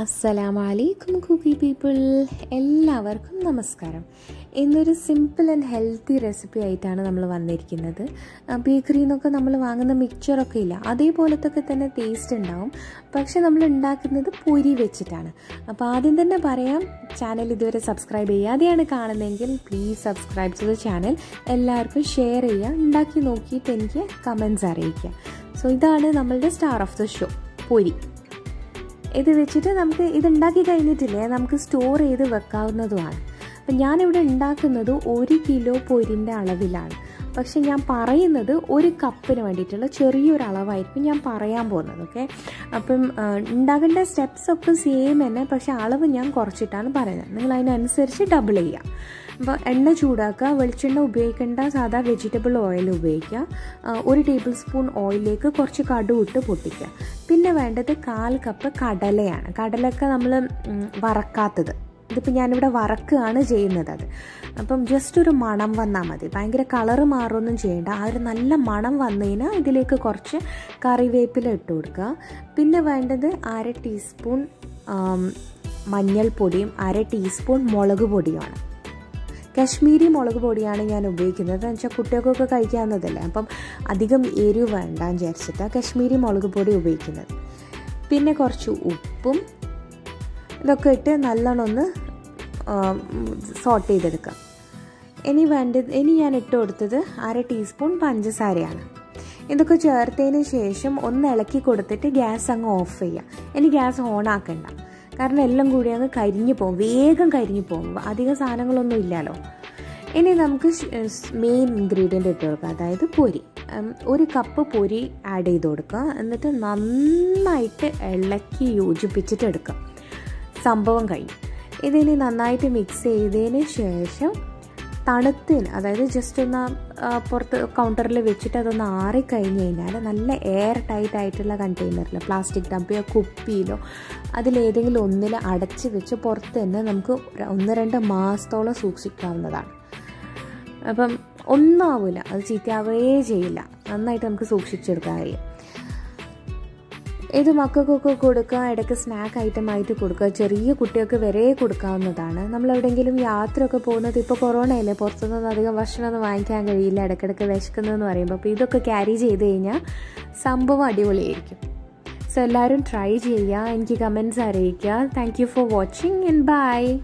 അസ്സലാമലൈക്കും കുക്കി പീപ്പിൾ. എല്ലാവർക്കും നമസ്കാരം. ഇന്നൊരു സിമ്പിൾ ആൻഡ് ഹെൽത്തി റെസിപ്പി ആയിട്ടാണ് നമ്മൾ വന്നിരിക്കുന്നത്. ബേക്കറിയിൽ നിന്നൊക്കെ നമ്മൾ വാങ്ങുന്ന മിക്സറൊക്കെ ഇല്ല. അതേപോലത്തൊക്കെ തന്നെ ടേസ്റ്റ് ഉണ്ടാവും. പക്ഷെ നമ്മൾ ഉണ്ടാക്കുന്നത് പൊരി വെച്ചിട്ടാണ്. അപ്പോൾ ആദ്യം തന്നെ പറയാം ചാനൽ ഇതുവരെ സബ്സ്ക്രൈബ് ചെയ്യാതെയാണ് കാണുന്നതെങ്കിൽ പ്ലീസ് സബ്സ്ക്രൈബ് ചെയ്ത ചാനൽ എല്ലാവർക്കും ഷെയർ ചെയ്യുക ഉണ്ടാക്കി നോക്കിയിട്ട് എനിക്ക് കമൻസ് അറിയിക്കുക. സോ ഇതാണ് നമ്മളുടെ സ്റ്റാർ ഓഫ് ദ ഷോ പൊരി. ഇത് വെച്ചിട്ട് നമുക്ക് ഇത് ഉണ്ടാക്കി കഴിഞ്ഞിട്ടില്ലേ? നമുക്ക് സ്റ്റോർ ചെയ്ത് വെക്കാവുന്നതുമാണ്. അപ്പം ഞാനിവിടെ ഉണ്ടാക്കുന്നത് ഒരു കിലോ പൊരിന്റെ അളവിലാണ്. പക്ഷെ ഞാൻ പറയുന്നത് ഒരു കപ്പിന് വേണ്ടിയിട്ടുള്ള ചെറിയൊരു അളവായിരിക്കും ഞാൻ പറയാൻ പോകുന്നത് ഓക്കെ അപ്പം ഉണ്ടാകേണ്ട സ്റ്റെപ്സ് ഒക്കെ സെയിം തന്നെ പക്ഷേ അളവ് ഞാൻ കുറച്ചിട്ടാണ് പറയുന്നത്. നിങ്ങൾ അതിനനുസരിച്ച് ഡബിൾ ചെയ്യുക. അപ്പോൾ എണ്ണ ചൂടാക്കുക വെളിച്ചെണ്ണ ഉപയോഗിക്കേണ്ട സാധാ വെജിറ്റബിൾ ഓയിൽ ഉപയോഗിക്കുക ഒരു ടേബിൾ സ്പൂൺ ഓയിലേക്ക് കുറച്ച് കടു ഇട്ട് പൊട്ടിക്കുക. പിന്നെ വേണ്ടത് കാൽ കപ്പ് കടലയാണ്. കടലൊക്കെ നമ്മൾ വറക്കാത്തത്. ഇതിപ്പോൾ ഞാനിവിടെ വറക്കുകയാണ് ചെയ്യുന്നത് അത്. അപ്പം ജസ്റ്റ് ഒരു മണം വന്നാൽ മതി. ഭയങ്കര കളറ് മാറുമൊന്നും ചെയ്യേണ്ട. ആ ഒരു നല്ല മണം വന്നു കഴിഞ്ഞാൽ ഇതിലേക്ക് കുറച്ച് കറിവേപ്പില ഇട്ട് കൊടുക്കുക. പിന്നെ വേണ്ടത് അര ടീസ്പൂൺ മഞ്ഞൾപ്പൊടിയും അര ടീസ്പൂൺ മുളക് പൊടിയുമാണ്. കശ്മീരി മുളക് പൊടിയാണ് ഞാൻ ഉപയോഗിക്കുന്നത്. എന്ന് വെച്ചാൽ കുട്ടികൾക്കൊക്കെ കഴിക്കാവുന്നതല്ലേ. അപ്പം അധികം എരിവ് വേണ്ട വിചാരിച്ചിട്ടാണ് കശ്മീരി മുളക് പൊടി ഉപയോഗിക്കുന്നത്. പിന്നെ കുറച്ച് ഉപ്പും ഇതൊക്കെ ഇട്ട് നല്ലോണം ഒന്ന് സോട്ട് ചെയ്തെടുക്കാം. ഇനി വേണ്ടത് ഇനി ഞാൻ ഇട്ട് കൊടുത്തത് അര ടീസ്പൂൺ പഞ്ചസാരയാണ്. ഇതൊക്കെ ചേർത്തതിന് ശേഷം ഒന്ന് ഇളക്കി കൊടുത്തിട്ട് ഗ്യാസ് അങ്ങ് ഓഫ് ചെയ്യുക ഇനി ഗ്യാസ് ഓൺ ആക്കണ്ട. കാരണം എല്ലാം കൂടി അങ്ങ് കരിഞ്ഞു പോകും. വേഗം കരിഞ്ഞു പോകും. അധികം സാധനങ്ങളൊന്നും ഇല്ലല്ലോ. ഇനി നമുക്ക് മെയിൻ ഇൻഗ്രീഡിയന്റ് ഇട്ട് കൊടുക്കുക അതായത് പൊരി. ഒരു കപ്പ് പൊരി ആഡ് ചെയ്ത് കൊടുക്കുക. എന്നിട്ട് നന്നായിട്ട് ഇളക്കി യോജിപ്പിച്ചിട്ട് എടുക്കുക സംഭവം കഴിയും ഇതിനി നന്നായിട്ട് മിക്സ് ചെയ്തതിന് ശേഷം തണുത്തിന് അതായത് ജസ്റ്റ് ഒന്ന് പുറത്ത് കൗണ്ടറിൽ വെച്ചിട്ട് അതൊന്ന് ആറിക്കഴിഞ്ഞ് കഴിഞ്ഞാൽ നല്ല എയർ ടൈറ്റ് ആയിട്ടുള്ള കണ്ടെയ്നറിൽ പ്ലാസ്റ്റിക് ഡബ്ബയോ കുപ്പിയിലോ അതിലേതെങ്കിലും ഒന്നിൽ അടച്ച് വെച്ച് പുറത്ത് തന്നെ നമുക്ക് ഒന്ന് രണ്ട് മാസത്തോളം സൂക്ഷിക്കാവുന്നതാണ്. അപ്പം ഒന്നാവില്ല അത് ചീത്തയാവുകയേ ചെയ്യില്ല. നന്നായിട്ട് നമുക്ക് സൂക്ഷിച്ചെടുക്കാൻ കഴിയും. ഇത് മക്കൾക്കൊക്കെ കൊടുക്കുക ഇടയ്ക്ക് സ്നാക്ക് ഐറ്റം ആയിട്ട് കൊടുക്കുക. ചെറിയ കുട്ടികൾക്ക് വരെ കൊടുക്കാവുന്നതാണ്. നമ്മൾ എവിടെയെങ്കിലും യാത്രയൊക്കെ പോകുന്നത് ഇപ്പോൾ കൊറോണയല്ലേ പുറത്തുനിന്ന് അധികം ഭക്ഷണമൊന്നും വാങ്ങിക്കാൻ കഴിയില്ല. ഇടയ്ക്കിടയ്ക്ക് വിശക്കുന്നതെന്ന് പറയുമ്പോൾ. അപ്പോൾ ഇതൊക്കെ ക്യാരി ചെയ്ത് കഴിഞ്ഞാൽ സംഭവം അടിപൊളിയായിരിക്കും. സോ എല്ലാവരും ട്രൈ ചെയ്യുക. എനിക്ക് കമൻസ് അറിയിക്കുക. Thank you for watching and bye